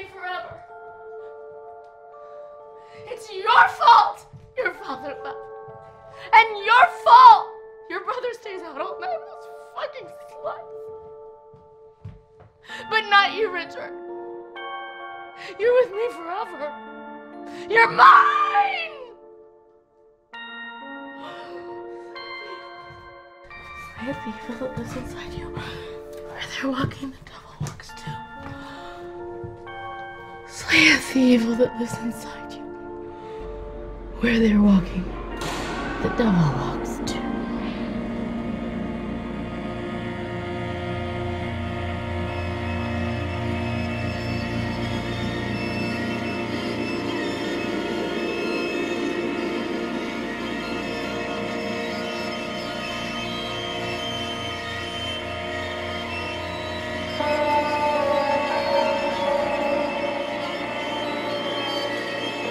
me forever. It's your fault your father left. And your fault your brother stays out all night with fucking sluts. But not you, Richard. You're with me forever. You're mine! Slay the evil that lives inside you, Are they walking the devil walks too. The evil that lives inside you. Where they're walking, the devil walks too.